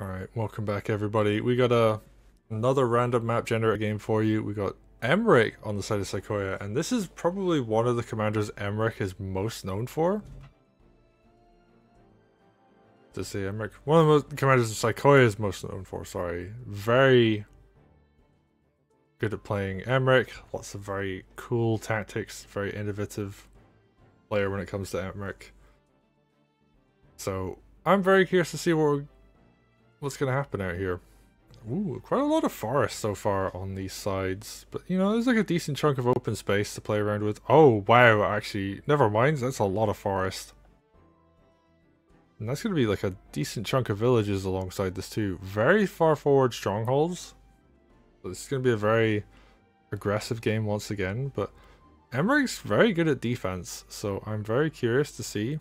Alright, welcome back everybody. We got a another random map generator game for you. We got Emeric on the side of Saykoya, and this is probably one of the commanders Emeric is most known for. To say Emeric. One of the most, commanders Saykoya is most known for, sorry. Very good at playing Emeric. Lots of very cool tactics, very innovative player when it comes to Emeric. So I'm very curious to see what what's going to happen out here. Ooh, quite a lot of forest so far on these sides. But, you know, there's like a decent chunk of open space to play around with. Oh, wow, actually, never mind. That's a lot of forest. And that's going to be like a decent chunk of villages alongside this too. Very far forward strongholds. So this is going to be a very aggressive game once again. But Emeric's very good at defense. So I'm very curious to see.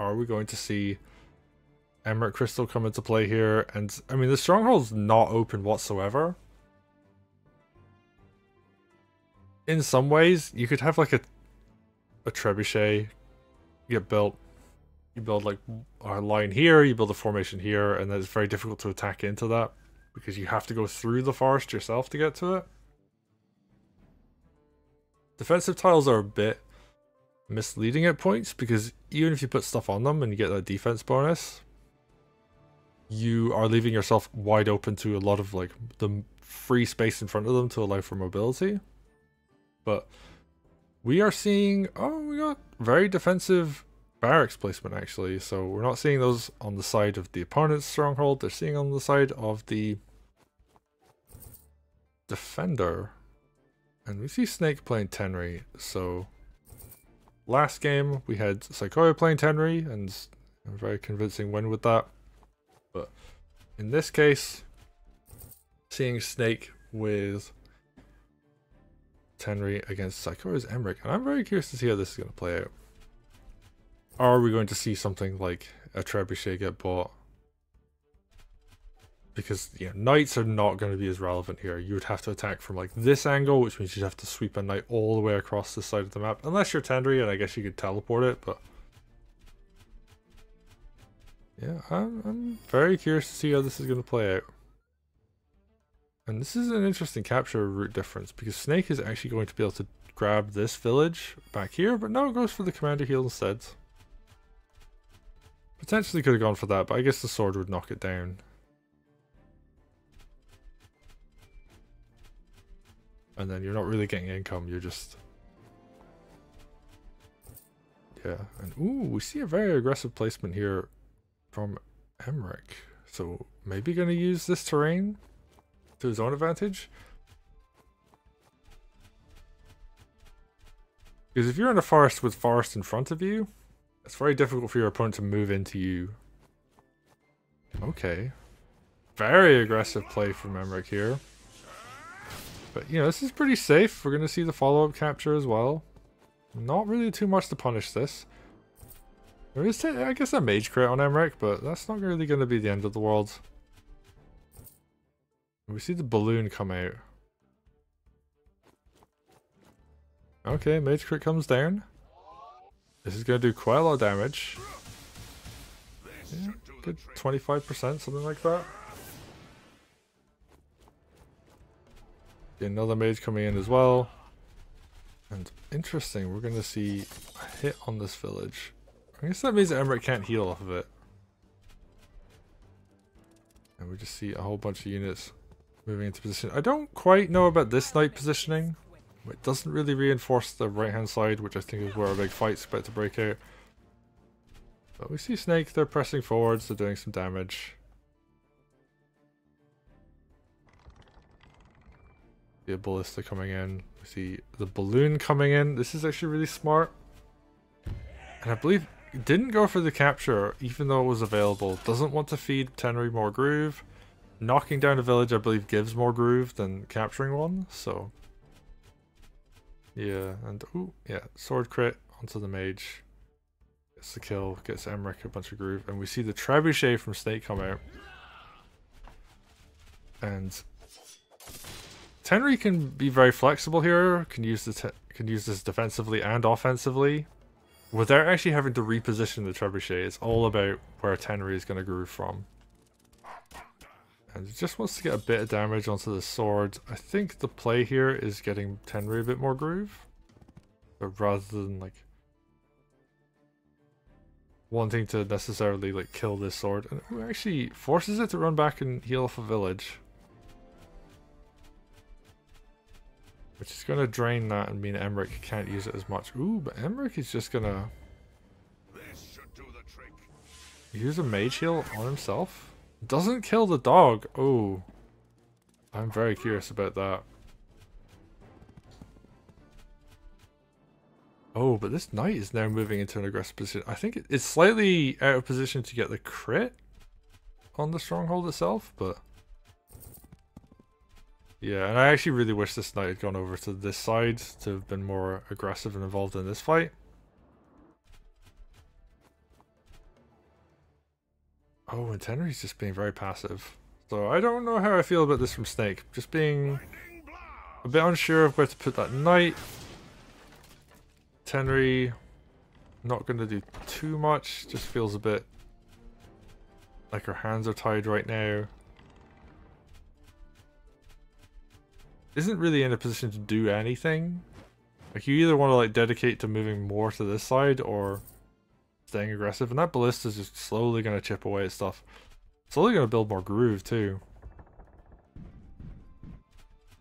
Are we going to see Emeric Crystal come into play here. And, I mean, the stronghold's not open whatsoever. In some ways, you could have, like, a, a trebuchet get built. You build, like, a line here, you build a formation here, and then it's very difficult to attack into that. Because you have to go through the forest yourself to get to it. Defensive tiles are a bit misleading at points because even if you put stuff on them and you get that defense bonus, you are leaving yourself wide open to a lot of like the free space in front of them to allow for mobility. But we are seeing, oh, we got very defensive barracks placement actually. So we're not seeing those on the side of the opponent's stronghold. They're seeing on the side of the defender. And we see Snake playing Tenri. So last game we had Saykoya playing Tenri and a very convincing win with that. But in this case, seeing Snake with Tenri against Saykoya's Emeric, and I'm very curious to see how this is going to play out. Are we going to see something like a Trebuchet get bought? Because, you know, knights are not going to be as relevant here. You would have to attack from, like, this angle, which means you'd have to sweep a knight all the way across the side of the map. Unless you're Tenri, and I guess you could teleport it, but yeah, I'm, I'm very curious to see how this is going to play out. And this is an interesting capture route difference because Snake is actually going to be able to grab this village back here, but now it goes for the commander heal instead. Potentially could have gone for that, but I guess the sword would knock it down. And then you're not really getting income, you're just... Yeah, and ooh, we see a very aggressive placement here from Emeric. So maybe going to use this terrain to his own advantage. Because if you're in a forest with forest in front of you, it's very difficult for your opponent to move into you. Okay. Very aggressive play from Emeric here. But, you know, this is pretty safe. We're going to see the follow-up capture as well. Not really too much to punish this. There is, I guess, a mage crit on Emeric, but that's not really going to be the end of the world. We see the balloon come out. Okay, mage crit comes down. This is going to do quite a lot of damage. Yeah, good 25%, something like that. Another mage coming in as well. And interesting, we're going to see a hit on this village. I guess that means that Emeric can't heal off of it. And we just see a whole bunch of units moving into position. I don't quite know about this knight positioning. It doesn't really reinforce the right hand side, which I think is where a big fight's about to break out. But we see Snake, they're pressing forwards, they're doing some damage. A ballista coming in. We see the balloon coming in. This is actually really smart. And I believe didn't go for the capture, even though it was available. Doesn't want to feed Tenri more groove. Knocking down a village, I believe, gives more groove than capturing one, so... Yeah, and ooh, yeah, sword crit onto the mage. Gets the kill, gets Emeric a bunch of groove, and we see the trebuchet from Snake come out. And Tenri can be very flexible here, can use the can use this defensively and offensively without actually having to reposition the trebuchet, it's all about where Tenri is going to groove from. And it just wants to get a bit of damage onto the sword. I think the play here is getting Tenri a bit more groove. But rather than like wanting to necessarily like kill this sword. And who actually forces it to run back and heal off a village. Which is going to drain that and mean Emeric can't use it as much. Ooh, but Emeric is just going to use a mage heal on himself. Doesn't kill the dog. Oh, I'm very curious about that. Oh, but this knight is now moving into an aggressive position. I think it's slightly out of position to get the crit on the stronghold itself, but... Yeah, and I actually really wish this knight had gone over to this side to have been more aggressive and involved in this fight. Oh, and Tenri's just being very passive. So I don't know how I feel about this from Snake. Just being a bit unsure of where to put that knight. Tenri, not going to do too much. Just feels a bit like her hands are tied right now. Isn't really in a position to do anything. Like you either want to like dedicate to moving more to this side or staying aggressive. And that ballista is just slowly going to chip away at stuff. Slowly going to build more groove too.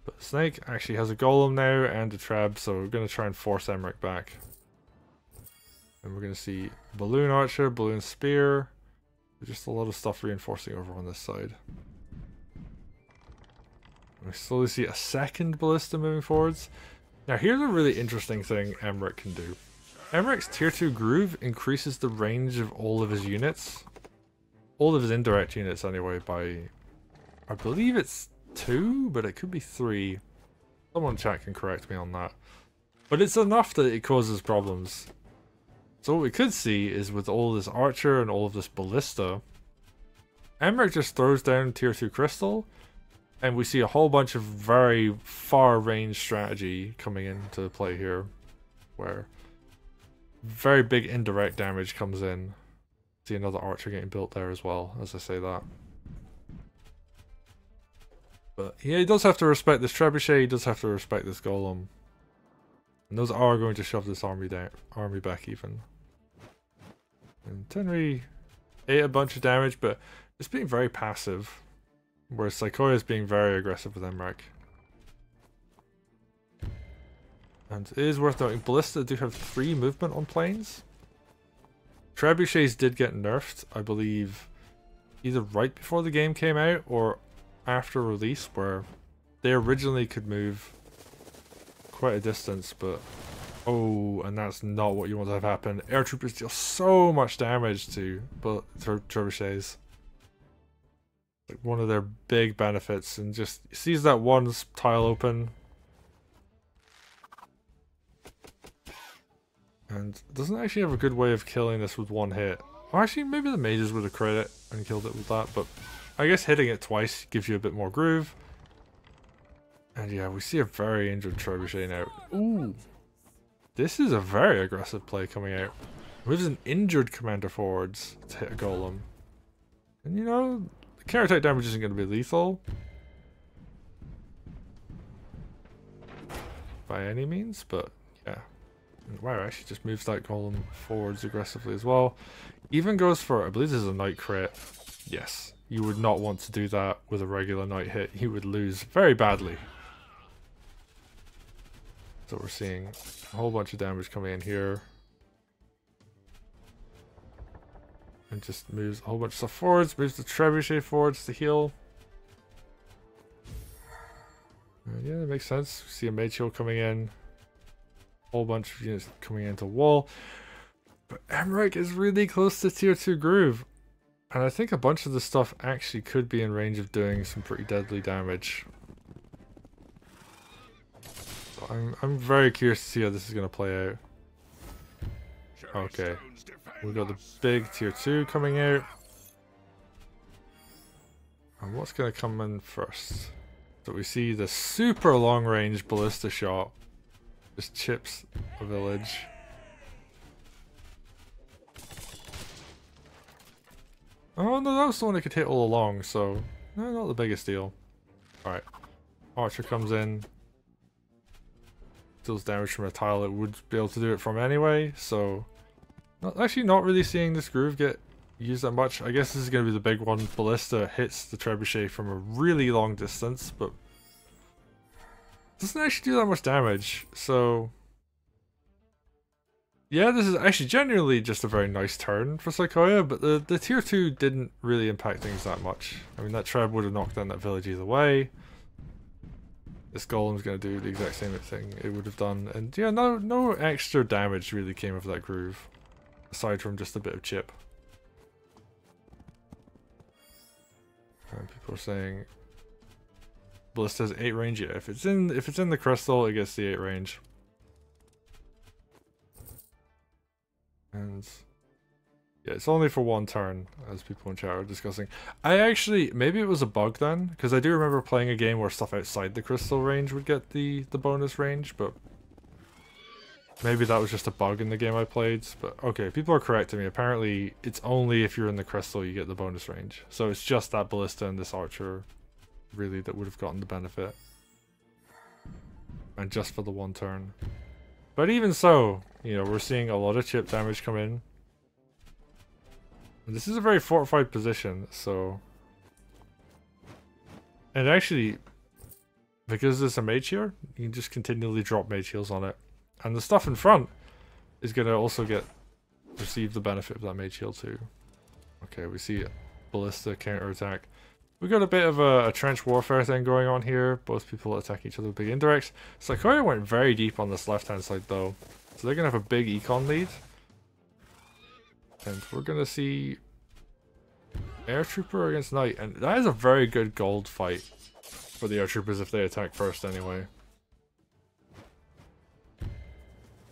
But Snake actually has a golem now and a trap, so we're going to try and force Emeric back. And we're going to see balloon archer, balloon spear. Just a lot of stuff reinforcing over on this side. We slowly see a second ballista moving forwards. Now here's a really interesting thing Emeric can do. Emeric's tier 2 groove increases the range of all of his units. All of his indirect units anyway by... I believe it's 2, but it could be 3. Someone chat can correct me on that. But it's enough that it causes problems. So what we could see is with all this archer and all of this ballista, Emeric just throws down tier 2 crystal, and we see a whole bunch of very far range strategy coming into play here, where very big indirect damage comes in. See another archer getting built there as well, as I say that. But yeah, he does have to respect this trebuchet, he does have to respect this golem. And those are going to shove this army down, army back even. And Tenri ate a bunch of damage, but it's being very passive. Whereas Saykoya is being very aggressive with Emeric. And it is worth noting, Ballista do have three movement on planes. Trebuchets did get nerfed, I believe, either right before the game came out or after release, where they originally could move quite a distance, but oh, and that's not what you want to have happen. Air troopers deal so much damage to but trebuchets. One of their big benefits, and just sees that one tile open, And doesn't actually have a good way of killing this with one hit. Or actually, maybe the mages would have crit it and killed it with that, but I guess hitting it twice gives you a bit more groove. And yeah, we see a very injured Trebuchet now. Ooh. This is a very aggressive play coming out. Moves an injured commander forwards to hit a golem. And you know, the damage isn't going to be lethal. By any means, but yeah. Wow, actually just moves that golem forwards aggressively as well. Even goes for, I believe this is a knight crit. Yes, you would not want to do that with a regular knight hit. You would lose very badly. So we're seeing a whole bunch of damage coming in here. And just moves a whole bunch of stuff forwards, moves the trebuchet forwards to heal. Uh, yeah, that makes sense. See a mage heal coming in whole bunch of units coming into wall. But Emeric is really close to tier 2 groove. And I think a bunch of the stuff actually could be in range of doing some pretty deadly damage. So I'm, I'm very curious to see how this is going to play out. Okay. We've got the big tier 2 coming out. And what's going to come in first? So we see the super long range ballista shot just chips a village. Oh no, that was the one that could hit all along, so No, not the biggest deal. Alright. Archer comes in. Deals damage from a tile it would be able to do it from anyway, so... Not, actually not really seeing this groove get used that much. I guess this is going to be the big one. Ballista hits the trebuchet from a really long distance, but... Doesn't actually do that much damage, so... Yeah, this is actually genuinely just a very nice turn for Saykoya, but the, the tier 2 didn't really impact things that much. I mean, that Treb would have knocked down that village either way. This Golem's going to do the exact same thing it would have done. And yeah, no, no extra damage really came of that groove. Aside from just a bit of chip. And people are saying Ballista's 8 range, yeah. If it's in if it's in the crystal, it gets the 8 range. And yeah, it's only for one turn, as people in chat are discussing. I actually, maybe it was a bug then, because I do remember playing a game where stuff outside the crystal range would get the, the bonus range, but maybe that was just a bug in the game I played. But okay, people are correcting me. Apparently, it's only if you're in the crystal you get the bonus range. So it's just that ballista and this archer, really, that would have gotten the benefit. And just for the one turn. But even so, you know, we're seeing a lot of chip damage come in. And this is a very fortified position, so... And actually, because there's a mage here, you can just continually drop mage heals on it. And the stuff in front is going to also get receive the benefit of that mage heal too. Okay, we see ballista counter attack. We got a bit of a, a, trench warfare thing going on here. Both people attack each other with big indirects. Saykoya went very deep on this left hand side though. So they're going to have a big econ lead. And we're going to see Air Trooper against Knight. And that is a very good gold fight for the Air Troopers if they attack first anyway.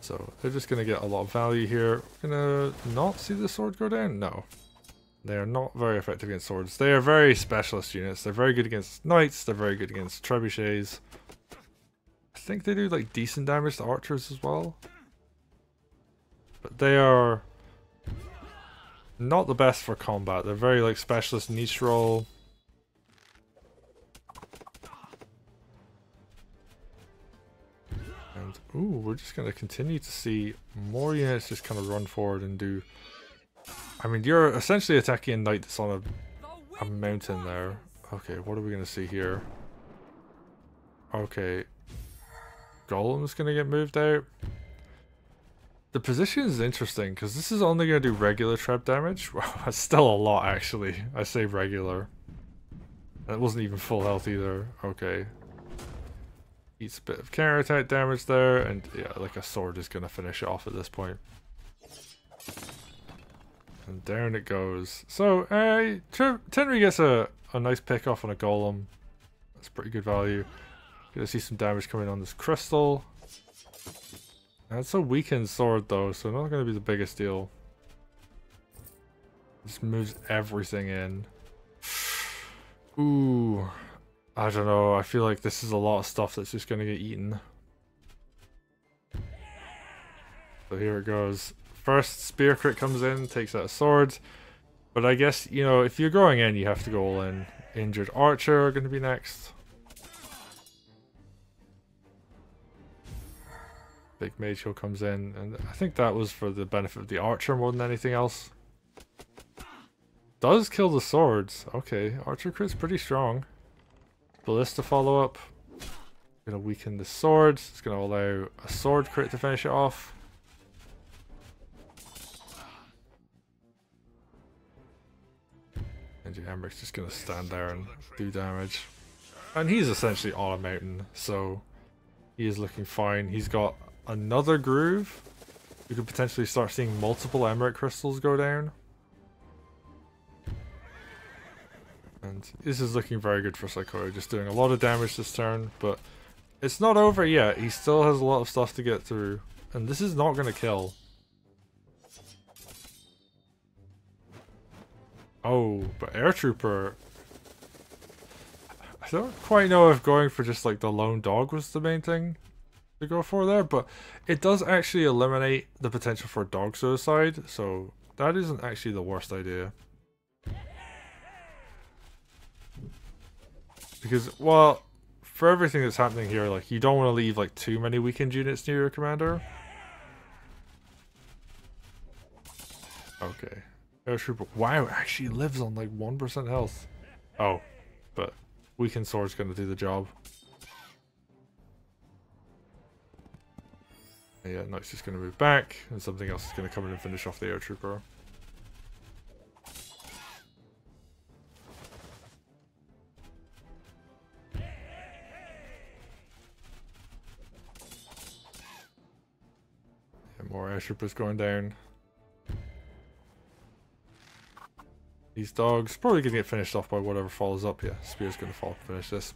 So they're just going to get a lot of value here. We're going to not see the sword go down? No. They are not very effective against swords. They are very specialist units. They're very good against knights. They're very good against trebuchets. I think they do like decent damage to archers as well. But they are not the best for combat. They're very like specialist niche role. Ooh, we're just gonna continue to see more units just kind of run forward and do I mean you're essentially attacking a knight that's on a a mountain there. Okay, what are we gonna see here? Okay. Golem's gonna get moved out. The position is interesting because this is only going to do regular trap damage. That's still a lot actually. I say regular. That wasn't even full health either. Okay. Eats a bit of counter attack damage there, and yeah, like a sword is going to finish it off at this point. And down it goes. So, uh, Tenri gets a, a nice pick off on a golem. That's pretty good value. Gonna see some damage coming on this crystal. That's a weakened sword though, so not to be the biggest deal. Just moves everything in. Ooh. I don't know, I feel like this is a lot of stuff that's just going to get eaten. So here it goes. First, Spear Crit comes in, takes out a sword. But I guess, you know, if you're going in, you have to go all in. Injured Archer are going to be next. Big Mage comes in, and I think that was for the benefit of the Archer more than anything else. Does kill the swords. Okay, Archer crit's pretty strong. Ballista follow up. Gonna weaken the swords. It's gonna allow a sword crit to finish it off. And your Emeric's just gonna stand there and do damage. And he's essentially on a mountain, so he is looking fine. He's got another groove, you could potentially start seeing multiple Emeric crystals go down. And this is looking very good for Saykoya, just doing a lot of damage this turn, but it's not over yet. He still has a lot of stuff to get through, and this is not going to kill. Oh, but Air Trooper... I don't quite know if going for just like the lone dog was the main thing to go for there, but it does actually eliminate the potential for dog suicide, so that isn't actually the worst idea. Because, well, for everything that's happening here, like, you don't want to leave, like, too many weakened units near your commander. Okay. Airtrooper. Wow, actually lives on, like, 1% health. Oh, but weakened sword's gonna do the job. Yeah, Knight's just gonna move back, and something else is gonna come in and finish off the air trooper. Troopers going down. These dogs probably gonna get finished off by whatever follows up. Yeah, Spear's gonna fall finish this.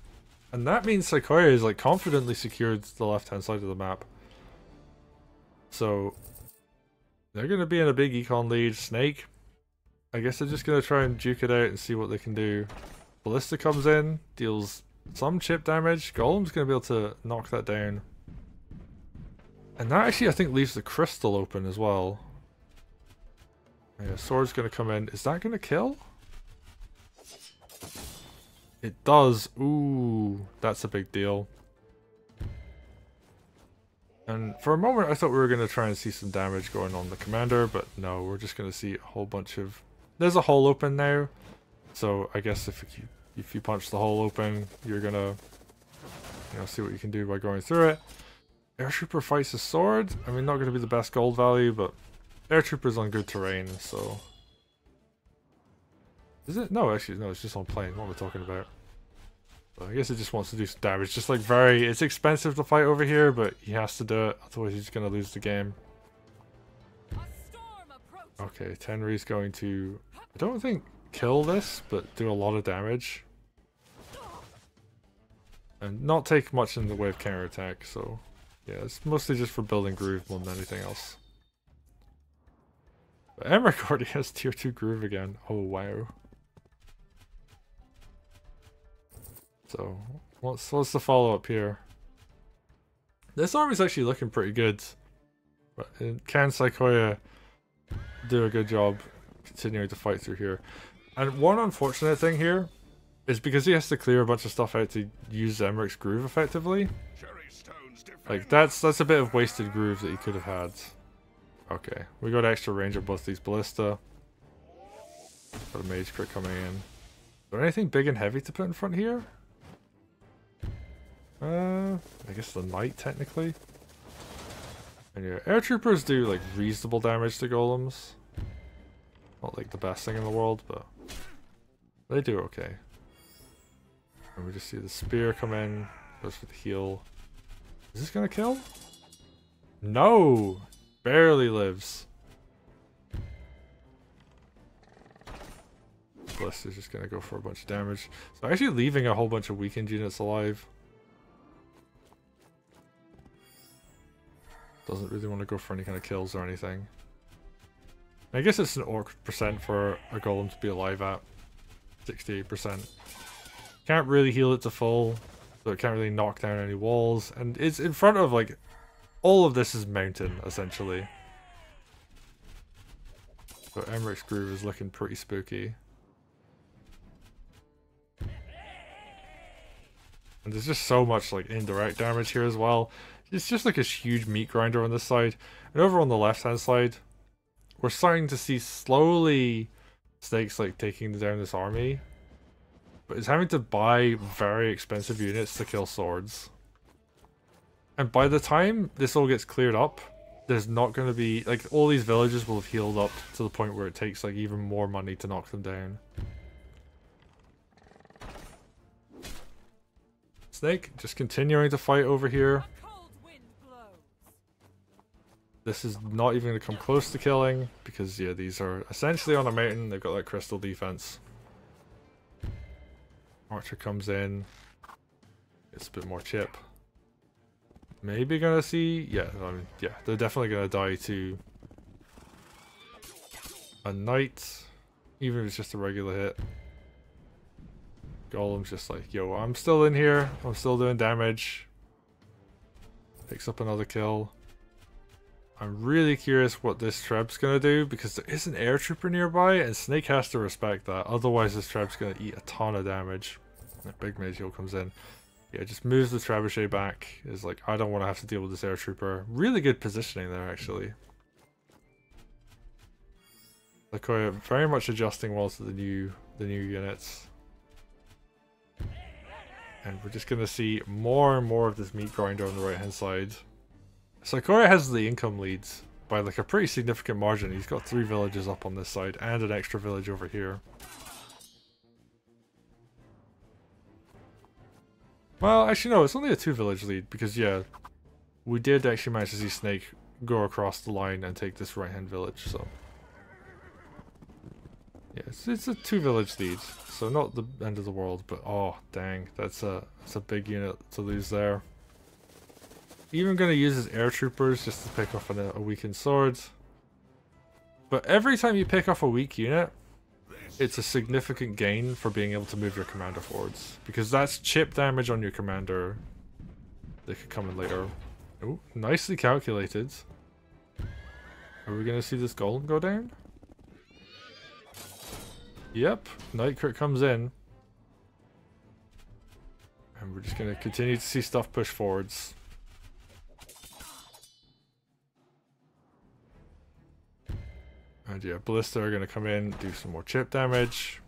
And that means Saykoya is like confidently secured the left hand side of the map. So they're gonna be in a big econ lead. Snake. I guess they're just gonna try and duke it out and see what they can do. Ballista comes in, deals some chip damage. Golem's gonna be able to knock that down. And that actually I think leaves the crystal open as well. Yeah, sword's gonna come in. Is that gonna kill? It does. Ooh, that's a big deal. And for a moment I thought we were going to try and see some damage going on the commander, but no, we're just going to see a whole bunch of... There's a hole open now, so I guess if you if you punch the hole open, you're going to you know, see what you can do by going through it. Airtrooper fights a sword. I mean, not going to be the best gold value, but Airtrooper's on good terrain, so... Is it? No, actually, no, it's just on plane. What I talking about? I guess it just wants to do some damage. Just like very... It's expensive to fight over here, but he has to do it. Otherwise he's going to lose the game. Okay, Tenri's going to... I don't think kill this, but do a lot of damage. And not take much in the way of counterattack, so... Yeah, it's mostly just for building groove more than anything else. But Emeric already has tier 2 groove again. Oh, wow. So, what's, what's the follow-up here? This army's actually looking pretty good. But can Saykoya do a good job continuing to fight through here? And one unfortunate thing here is because he has to clear a bunch of stuff out to use Emeric's groove effectively. Like that's that's a bit of wasted groove that he could have had. Okay, we got extra range of both these ballista. Got a mage crit coming in. Is there anything big and heavy to put in front here? Uh, I guess the knight technically. And yeah, air troopers do like reasonable damage to golems. Not like the best thing in the world, but they do okay. And we just see the spear come in, goes for the heal. Is this gonna kill? No! Barely lives. Bliss is just gonna go for a bunch of damage. So actually leaving a whole bunch of weakened units alive. Doesn't really want to go for any kind of kills or anything. I guess it's an orc percent for a golem to be alive at. 68%. Can't really heal it to full, so it can't really knock down any walls. And it's in front of, like, all of this is mountain, essentially. But Emeric's Groove is looking pretty spooky. And there's just so much, like, indirect damage here as well. It's just like a huge meat grinder on this side. And over on the left-hand side, we're starting to see slowly Snakes, like, taking down this army. But it's having to buy very expensive units to kill swords. And by the time this all gets cleared up, there's not going to be... Like, all these villages will have healed up to the point where it takes, like, even more money to knock them down. Snake, just continuing to fight over here. This is not even going to come close to killing, because, yeah, these are essentially on a mountain. They've got, that crystal defense. Archer comes in. It's a bit more chip. Maybe gonna see... Yeah, I mean, yeah, they're definitely gonna die to a knight. Even if it's just a regular hit. Golem's just like, yo, I'm still in here. I'm still doing damage. Picks up another kill. I'm really curious what this Treb's gonna do because there is an air trooper nearby and Snake has to respect that. Otherwise this Treb's gonna eat a ton of damage. Big Mage Heal comes in. Yeah, just moves the trebuchet back. Is like, I don't want to have to deal with this air trooper. Really good positioning there, actually. Saykoya very much adjusting well to the new the new units. And we're just gonna see more and more of this meat grinder on the right hand side. Saykoya has the income leads by like a pretty significant margin. He's got three villages up on this side and an extra village over here. Well, actually no, it's only a two village lead because yeah, we did actually manage to see Snake go across the line and take this right hand village, so. Yeah, it's, it's a two village lead, so not the end of the world, but oh dang, that's a that's a big unit to lose there. Even gonna use his air troopers just to pick off a, weakened sword. But every time you pick off a weak unit, it's a significant gain for being able to move your commander forwards. Because that's chip damage on your commander that could come in later. Oh, nicely calculated. Are we gonna see this golem go down? Yep, Night Crit comes in. And we're just going to continue to see stuff push forwards. Yeah, Ballista are going to come in, do some more chip damage.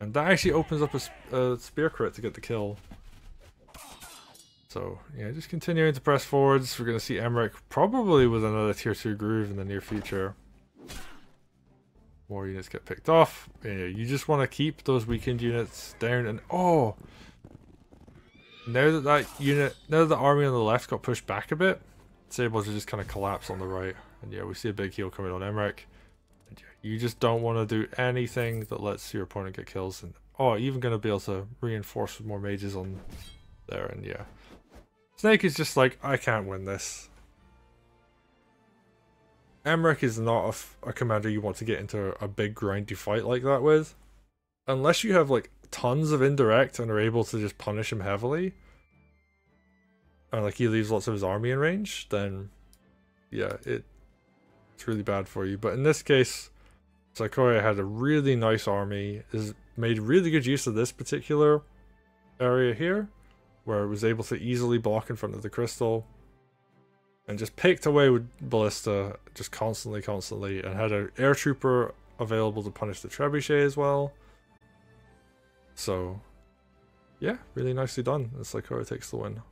And that actually opens up a, a spear crit to get the kill. So, yeah, just continuing to press forwards. We're going to see Emeric probably with another tier 2 groove in the near future more units get picked off. Yeah, you just want to keep those weakened units down and oh now that that unit now that the army on the left got pushed back a bit it's able to just kind of collapse on the right and yeah we see a big heal coming on Emeric and yeah, you just don't want to do anything that lets your opponent get kills and oh even going to be able to reinforce with more mages on there and yeah Snake is just like I can't win this Emeric is not a, commander you want to get into a big grindy fight like that with. Unless you have like tons of indirect and are able to just punish him heavily. And like he leaves lots of his army in range, then yeah, it it's really bad for you. But in this case, Saykoya had a really nice army, is made really good use of this particular area here, where it was able to easily block in front of the crystal and just picked away with Ballista just constantly, constantly, and had an air trooper available to punish the trebuchet as well. So, yeah, really nicely done. It's like takes the win.